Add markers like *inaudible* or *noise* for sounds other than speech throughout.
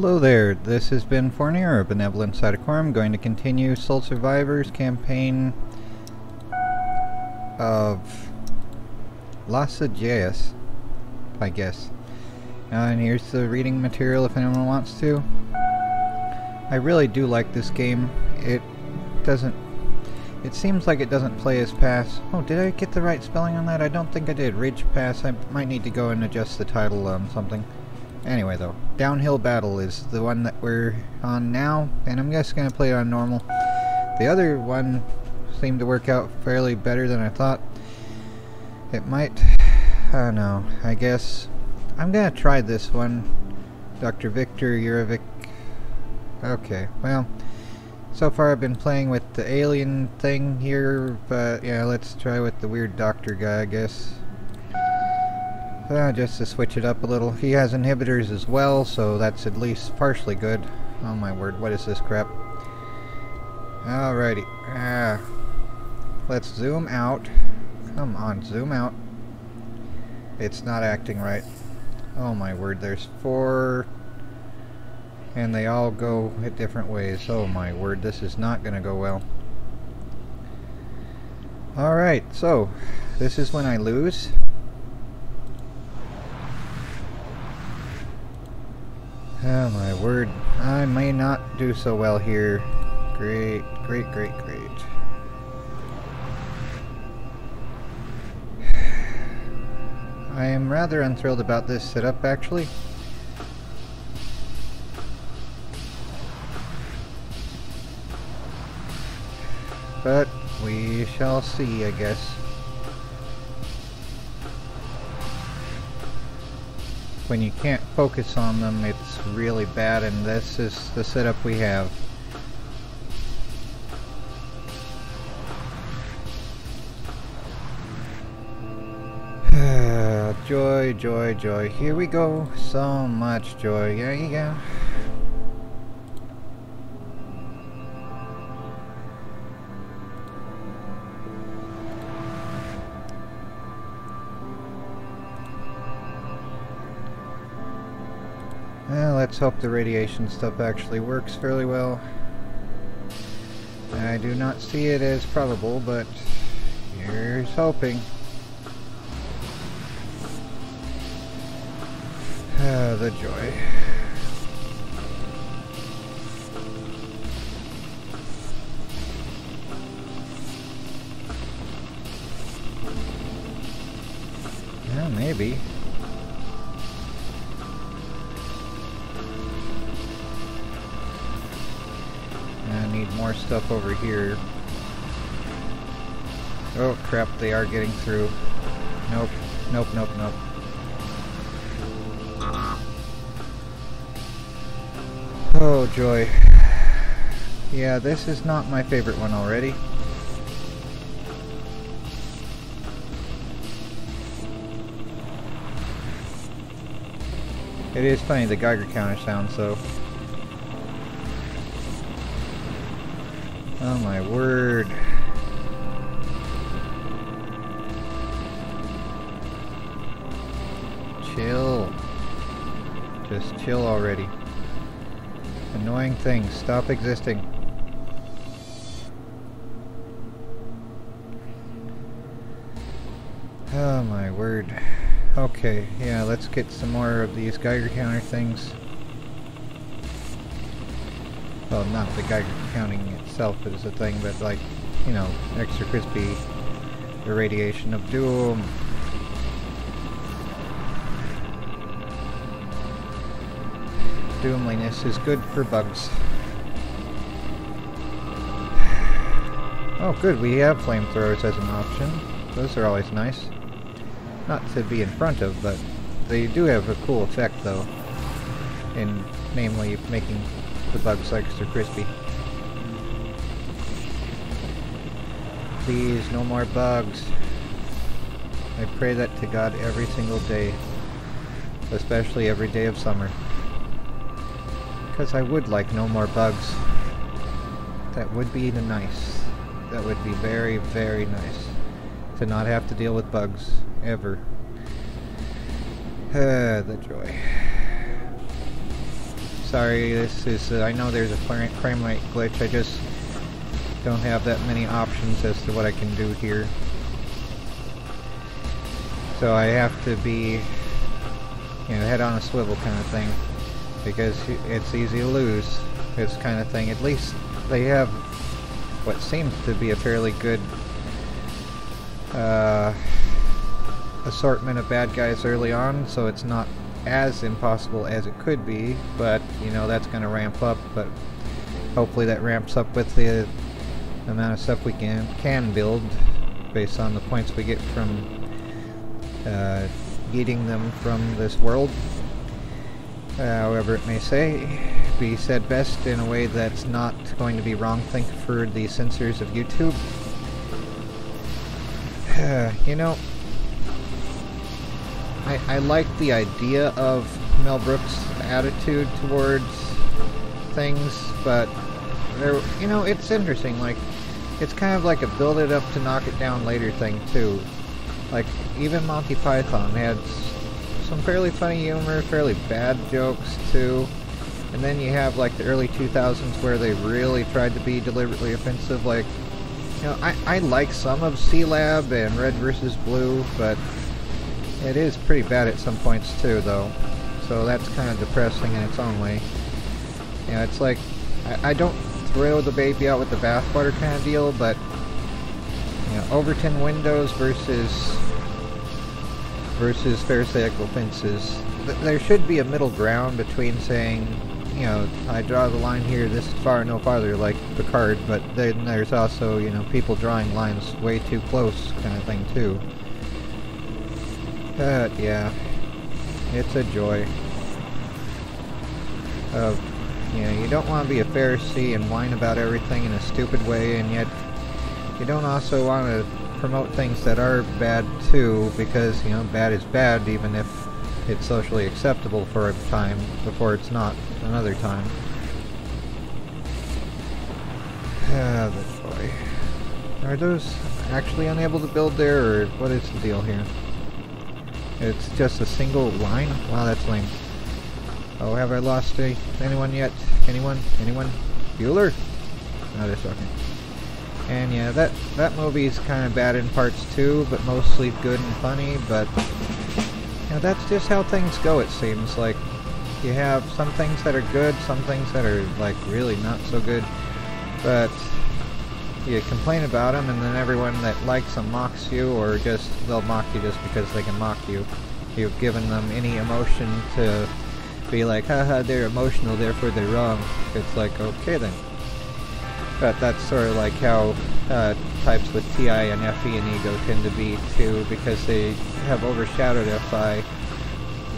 Hello there, this has been Fornier, a benevolent Psittacorum, going to continue Sol Survivor's campaign of Lossageus, I guess. Uh, and here's the reading material if anyone wants to. I really do like this game. It doesn't... It seems like it doesn't play as pass. Oh, did I get the right spelling on that? I don't think I did. Ridge Pass. I might need to go and adjust the title on something. Anyway, though, Downhill Battle is the one that we're on now, and I'm just going to play it on normal. The other one seemed to work out fairly better than I thought. It might... I don't know. I guess... I'm going to try this one. Dr. Victor Yurovic. Okay, well... So far I've been playing with the alien thing here, but yeah, let's try with the weird doctor guy, I guess. Uh, just to switch it up a little. He has inhibitors as well, so that's at least partially good. Oh my word, what is this crap? Alrighty. Ah. Let's zoom out. Come on, zoom out. It's not acting right. Oh my word, there's four... And they all go at different ways. Oh my word, this is not going to go well. Alright, so, this is when I lose. Oh my word, I may not do so well here. Great, great, great, great. *sighs* I am rather unthrilled about this setup actually. But we shall see, I guess. When you can't focus on them, it's really bad, and this is the setup we have. *sighs* joy, joy, joy. Here we go. So much joy. There you go. Let's hope the radiation stuff actually works fairly well. I do not see it as probable, but here's hoping. Ah, the joy. Yeah, maybe. Stuff over here. Oh crap, they are getting through. Nope, nope, nope, nope. Oh joy. Yeah, this is not my favorite one already. It is funny, the Geiger counter sounds so. My word. Chill. Just chill already. Annoying things, stop existing. Oh my word. Okay, yeah, let's get some more of these Geiger counter things. Well, not the Geiger counting itself is a thing, but like, you know, extra crispy irradiation of doom. Doomliness is good for bugs. Oh good, we have flamethrowers as an option. Those are always nice. Not to be in front of, but they do have a cool effect though. In namely making the bugs extra crispy. Please, no more bugs. I pray that to God every single day. Especially every day of summer. Because I would like no more bugs. That would be the nice. That would be very, very nice. To not have to deal with bugs. Ever. Ah, *sighs* the joy. Sorry, this is, uh, I know there's a frame rate glitch, I just don't have that many options as to what I can do here. So I have to be, you know, head on a swivel kind of thing, because it's easy to lose, this kind of thing. At least they have what seems to be a fairly good uh, assortment of bad guys early on, so it's not as impossible as it could be, but, you know, that's going to ramp up, but hopefully that ramps up with the amount of stuff we can, can build based on the points we get from uh, eating them from this world. Uh, however it may say, be said best in a way that's not going to be wrong think for the censors of YouTube. *sighs* you know, I, I like the idea of Mel Brooks' attitude towards things, but there, you know, it's interesting. Like, it's kind of like a build it up to knock it down later thing too. Like, even Monty Python had some fairly funny humor, fairly bad jokes too. And then you have like the early 2000s where they really tried to be deliberately offensive. Like, you know, I, I like some of Sealab and Red versus Blue, but it is pretty bad at some points too, though. So that's kind of depressing in its own way. You know, it's like, I, I don't throw the baby out with the bathwater kind of deal, but, you know, Overton windows versus versus pharisaical fences. There should be a middle ground between saying, you know, I draw the line here this far, no farther, like Picard, but then there's also, you know, people drawing lines way too close kind of thing, too. Yeah. It's a joy. You know, you don't want to be a Pharisee and whine about everything in a stupid way, and yet you don't also want to promote things that are bad, too, because, you know, bad is bad, even if it's socially acceptable for a time before it's not another time. Ah, the joy. Are those actually unable to build there, or what is the deal here? It's just a single line? Wow, that's lame. Oh, have I lost a, anyone yet? Anyone? Anyone? Bueller? No, they're talking. And yeah, that, that movie's kind of bad in parts too, but mostly good and funny, but... You know, that's just how things go, it seems. Like, you have some things that are good, some things that are, like, really not so good, but you complain about them, and then everyone that likes them mocks you, or just they'll mock you just because they can mock you. You've given them any emotion to be like, haha, they're emotional, therefore they're wrong. It's like, okay then. But that's sort of like how uh, types with TI and FE and Ego tend to be too, because they have overshadowed FI.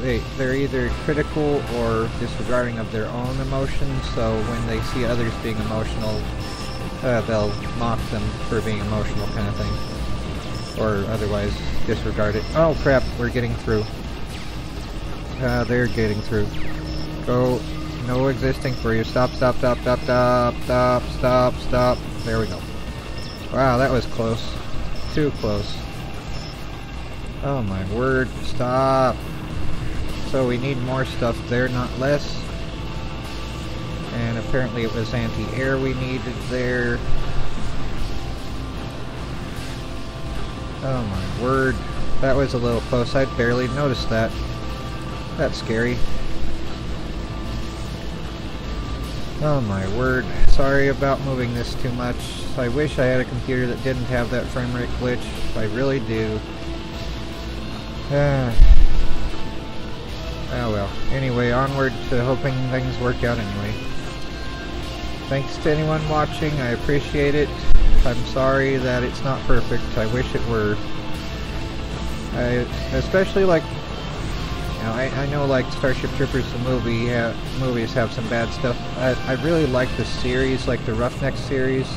They, they're either critical or disregarding of their own emotions, so when they see others being emotional, uh, they'll mock them for being emotional kind of thing. Or otherwise disregard it. Oh crap, we're getting through. Uh, they're getting through. Go. No existing for you. Stop, stop, stop, stop, stop, stop, stop, stop. There we go. Wow, that was close. Too close. Oh my word. Stop. So we need more stuff there, not less apparently it was anti-air we needed there. Oh my word. That was a little close. I barely noticed that. That's scary. Oh my word. Sorry about moving this too much. I wish I had a computer that didn't have that frame rate glitch. I really do. Ah. Oh well. Anyway, onward to hoping things work out anyway. Thanks to anyone watching, I appreciate it. I'm sorry that it's not perfect, I wish it were. I, especially like, you know, I, I know like Starship Troopers the movie, yeah, movies have some bad stuff. I, I really like the series, like the Roughneck series.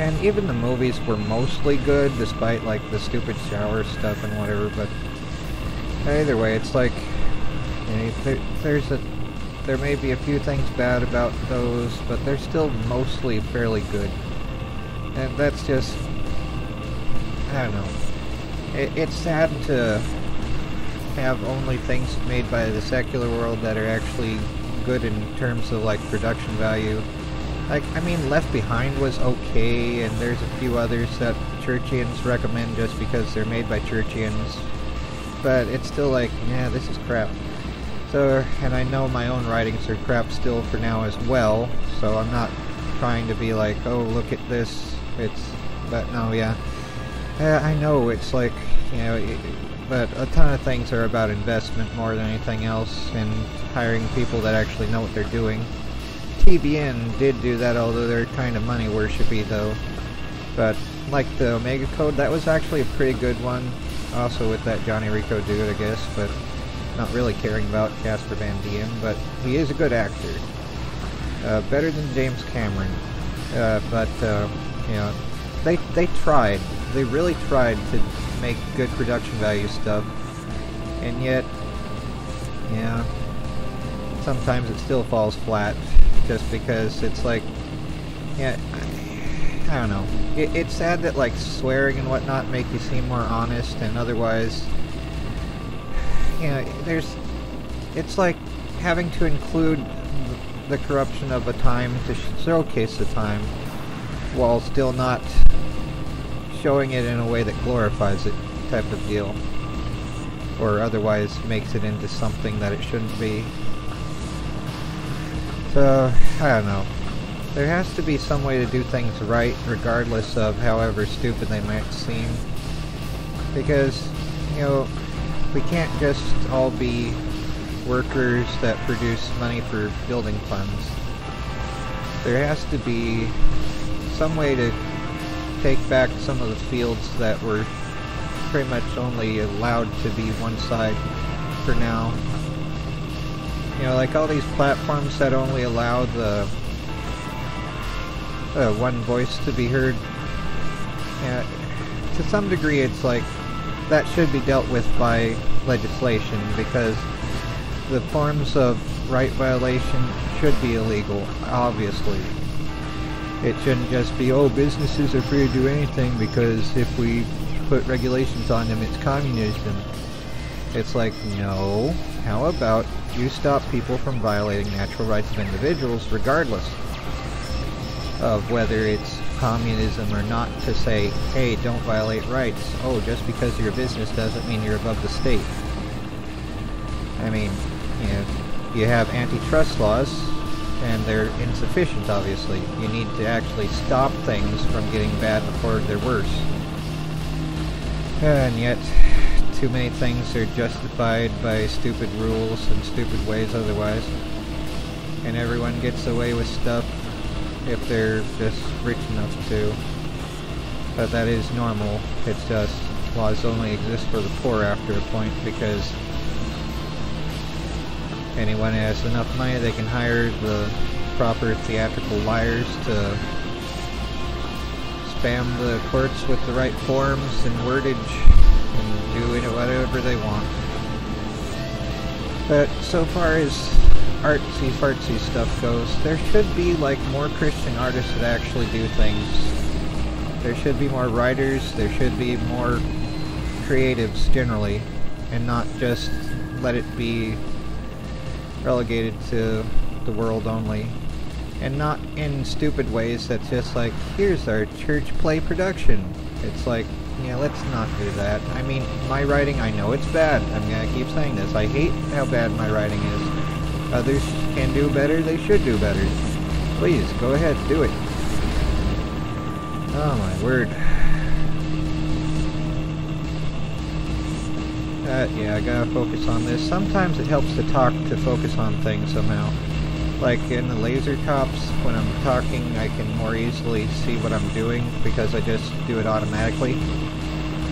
And even the movies were mostly good, despite like the stupid shower stuff and whatever, but either way, it's like, you know, there, there's a there may be a few things bad about those, but they're still mostly fairly good. And that's just... I don't know. It, it's sad to have only things made by the secular world that are actually good in terms of like production value. Like, I mean, Left Behind was okay, and there's a few others that Churchians recommend just because they're made by Churchians. But it's still like, yeah, this is crap. And I know my own writings are crap still for now as well, so I'm not trying to be like, oh, look at this, it's, but no, yeah. I know, it's like, you know, but a ton of things are about investment more than anything else, and hiring people that actually know what they're doing. TBN did do that, although they're kind of money worshipy though. But like the Omega Code, that was actually a pretty good one. Also with that Johnny Rico dude, I guess, but not really caring about Casper Van Dien, but he is a good actor. Uh, better than James Cameron. Uh, but, uh, you know, they, they tried. They really tried to make good production value stuff. And yet, yeah, sometimes it still falls flat just because it's like, yeah, I, I don't know. It, it's sad that like swearing and whatnot make you seem more honest and otherwise, you know, there's, it's like having to include the corruption of a time to showcase the time while still not showing it in a way that glorifies it type of deal or otherwise makes it into something that it shouldn't be so, I don't know. There has to be some way to do things right, regardless of however stupid they might seem. Because, you know, we can't just all be workers that produce money for building funds. There has to be some way to take back some of the fields that were pretty much only allowed to be one side for now you know, like all these platforms that only allow the uh, one voice to be heard. Yeah, to some degree, it's like that should be dealt with by legislation because the forms of right violation should be illegal, obviously. It shouldn't just be, oh, businesses are free to do anything because if we put regulations on them, it's communism. It's like, no. How about you stop people from violating natural rights of individuals regardless of whether it's communism or not to say, hey, don't violate rights. Oh, just because you're a business doesn't mean you're above the state. I mean, you know, you have antitrust laws, and they're insufficient, obviously. You need to actually stop things from getting bad before they're worse. And yet, too many things are justified by stupid rules and stupid ways otherwise. And everyone gets away with stuff if they're just rich enough to. But that is normal. It's just laws only exist for the poor after a point because anyone has enough money they can hire the proper theatrical liars to spam the courts with the right forms and wordage and do whatever they want. But so far as artsy fartsy stuff goes, there should be like more Christian artists that actually do things. There should be more writers, there should be more creatives generally, and not just let it be relegated to the world only. And not in stupid ways that's just like, here's our church play production. It's like, yeah, let's not do that. I mean, my writing, I know it's bad. I'm gonna keep saying this. I hate how bad my writing is. Others can do better, they should do better. Please, go ahead, do it. Oh my word. Uh, yeah, I gotta focus on this. Sometimes it helps to talk to focus on things somehow. Like in the laser cops, when I'm talking, I can more easily see what I'm doing because I just do it automatically.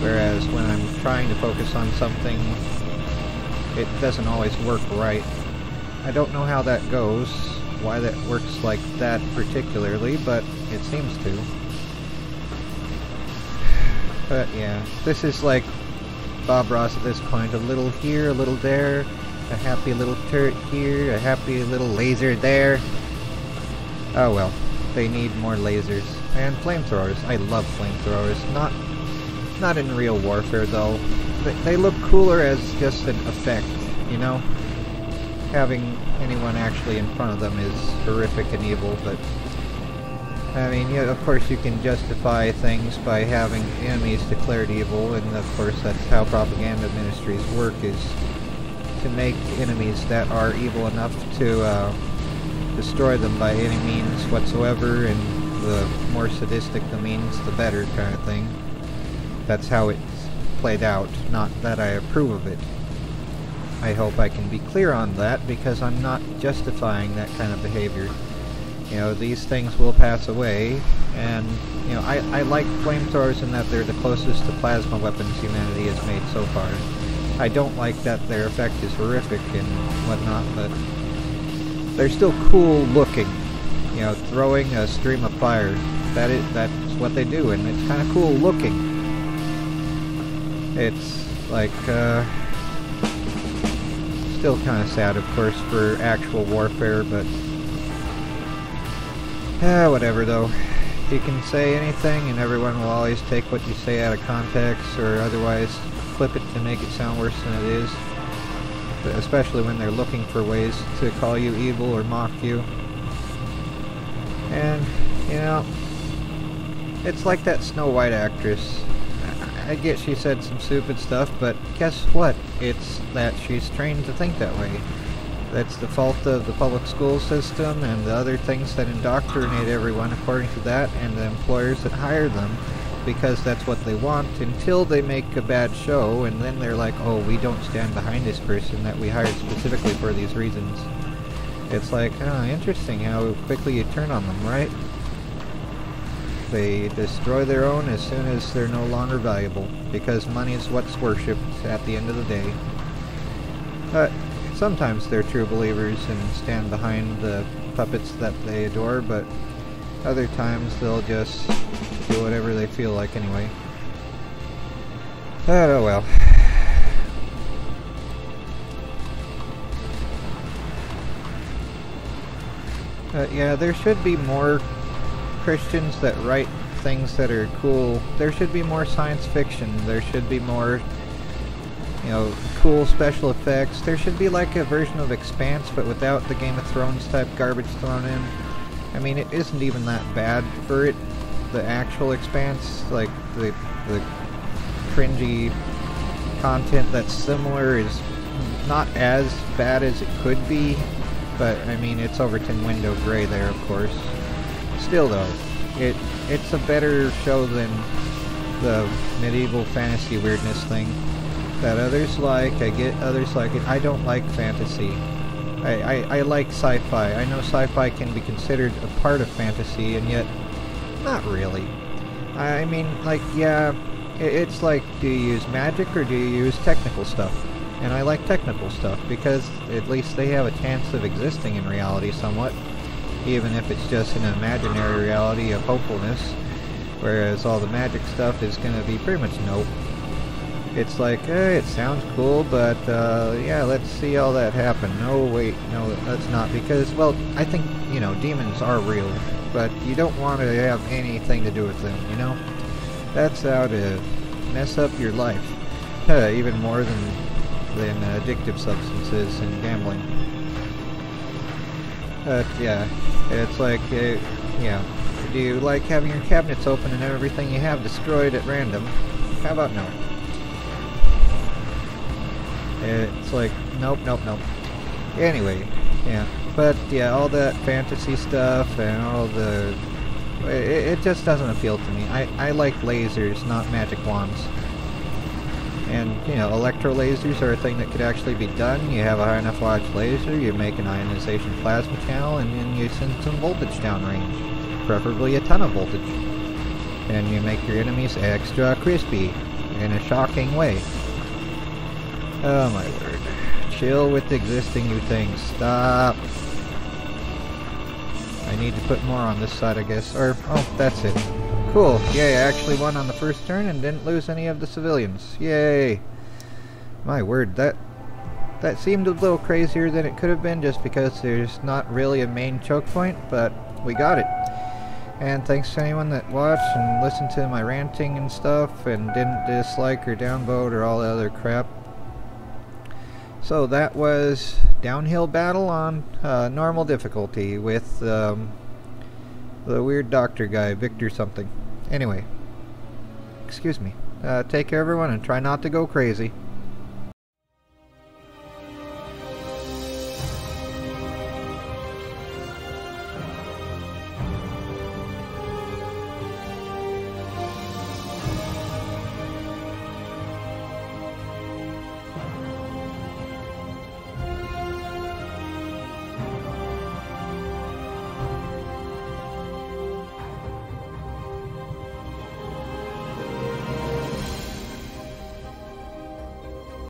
Whereas when I'm trying to focus on something, it doesn't always work right. I don't know how that goes, why that works like that particularly, but it seems to. But yeah, this is like Bob Ross at this point, a little here, a little there, a happy little turret here, a happy little laser there. Oh well, they need more lasers. And flamethrowers. I love flamethrowers. Not not in real warfare though. They, they look cooler as just an effect, you know? Having anyone actually in front of them is horrific and evil, but I mean, yeah, of course you can justify things by having enemies declared evil, and of course that's how propaganda ministries work, is to make enemies that are evil enough to uh, destroy them by any means whatsoever, and the more sadistic the means, the better kind of thing. That's how it's played out, not that I approve of it. I hope I can be clear on that, because I'm not justifying that kind of behavior. You know, these things will pass away, and, you know, I, I like flamethrowers in that they're the closest to plasma weapons humanity has made so far. I don't like that their effect is horrific and whatnot, but they're still cool looking. You know, throwing a stream of fire. That is that's what they do, and it's kind of cool looking. It's like uh, still kind of sad, of course, for actual warfare, but ah, whatever though. You can say anything, and everyone will always take what you say out of context, or otherwise flip it to make it sound worse than it is especially when they're looking for ways to call you evil or mock you. And, you know, it's like that Snow White actress. I get she said some stupid stuff, but guess what? It's that she's trained to think that way. That's the fault of the public school system and the other things that indoctrinate everyone according to that and the employers that hire them because that's what they want until they make a bad show and then they're like, oh, we don't stand behind this person that we hired specifically for these reasons. It's like, oh, interesting how quickly you turn on them, right? They destroy their own as soon as they're no longer valuable because money is what's worshipped at the end of the day. But sometimes they're true believers and stand behind the puppets that they adore, but other times they'll just do whatever they feel like anyway. Oh well. Uh, yeah, there should be more Christians that write things that are cool. There should be more science fiction. There should be more, you know, cool special effects. There should be like a version of Expanse, but without the Game of Thrones type garbage thrown in. I mean, it isn't even that bad for it the actual Expanse, like the the cringy content that's similar is not as bad as it could be, but I mean it's Overton window gray there, of course. Still though, it it's a better show than the medieval fantasy weirdness thing that others like. I get others like it. I don't like fantasy. I, I, I like sci-fi. I know sci-fi can be considered a part of fantasy, and yet not really. I mean, like, yeah, it's like, do you use magic or do you use technical stuff? And I like technical stuff because at least they have a chance of existing in reality somewhat, even if it's just an imaginary reality of hopefulness, whereas all the magic stuff is going to be pretty much nope. It's like, eh, it sounds cool, but uh, yeah, let's see all that happen. No, wait, no, that's not, because, well, I think, you know, demons are real, but you don't want to have anything to do with them, you know? That's how to mess up your life. *laughs* Even more than, than addictive substances and gambling. But, yeah, it's like, uh, yeah, do you like having your cabinets open and everything you have destroyed at random? How about no? It's like, nope, nope, nope. Anyway, yeah. But yeah, all that fantasy stuff and all the... It, it just doesn't appeal to me. I, I like lasers, not magic wands. And, you know, electro lasers are a thing that could actually be done. You have a high enough wattage laser, you make an ionization plasma channel, and then you send some voltage downrange. Preferably a ton of voltage. And you make your enemies extra crispy in a shocking way. Oh my word. Chill with the existing new things. Stop. I need to put more on this side, I guess. Or, oh, that's it. Cool. Yay, I actually won on the first turn and didn't lose any of the civilians. Yay. My word, that that seemed a little crazier than it could have been just because there's not really a main choke point, but we got it. And thanks to anyone that watched and listened to my ranting and stuff and didn't dislike or downvote or all the other crap. So that was Downhill Battle on uh, normal difficulty with um, the weird doctor guy, Victor something. Anyway, excuse me. Uh, take care everyone and try not to go crazy.